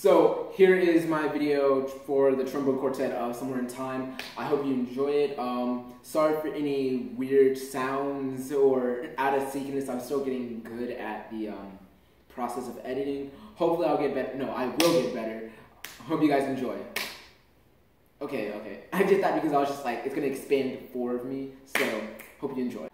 So here is my video for the trombone quartet of Somewhere in Time. I hope you enjoy it. Um, sorry for any weird sounds or out of syncness. I'm still getting good at the um, process of editing. Hopefully I'll get better. No, I will get better. Hope you guys enjoy. Okay, okay. I did that because I was just like, it's gonna expand four of me. So hope you enjoy.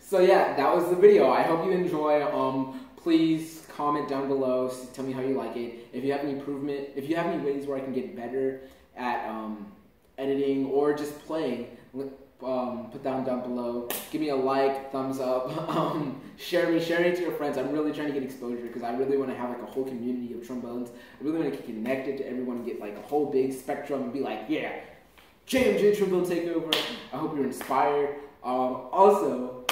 So yeah, that was the video. I hope you enjoy. Um, please comment down below. Tell me how you like it. If you have any improvement, if you have any ways where I can get better at um, editing or just playing, um, put down down below. Give me a like, thumbs up, um, share me, share it to your friends. I'm really trying to get exposure because I really want to have like a whole community of trombones. I really want to get connected to everyone, and get like a whole big spectrum, and be like, yeah, JMJ trombone takeover. I hope you're inspired. Um, also,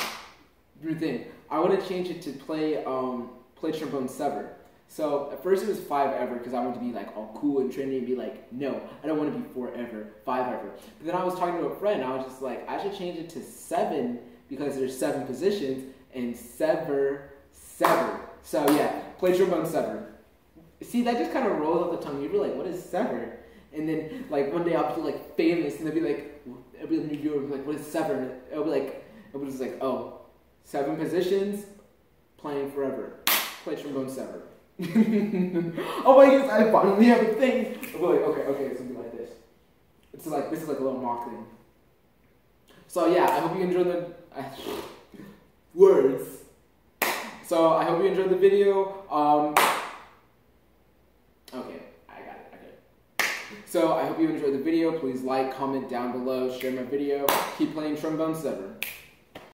new thing, I want to change it to play um, play trombone sever. So at first it was five ever because I wanted to be like all cool and trendy and be like, no, I don't want to be forever, five ever. But then I was talking to a friend, I was just like, I should change it to seven because there's seven positions and sever, sever. So yeah, play trombone sever. See, that just kind of rolls off the tongue. You'd be like, what is sever? And then like one day I'll be like famous and they'll be like, every new viewer will be like, what is seven? It'll be like, it'll be just like, oh, seven positions, playing forever. Play trombone sever. oh my goodness, I finally have a thing. I'm like, okay, okay, it's gonna be like this. It's like this is like a little mock thing. So yeah, I hope you enjoyed the words. So I hope you enjoyed the video. Um, okay, I got it. Okay. So I hope you enjoyed the video. Please like, comment down below, share my video. Keep playing trombone sever.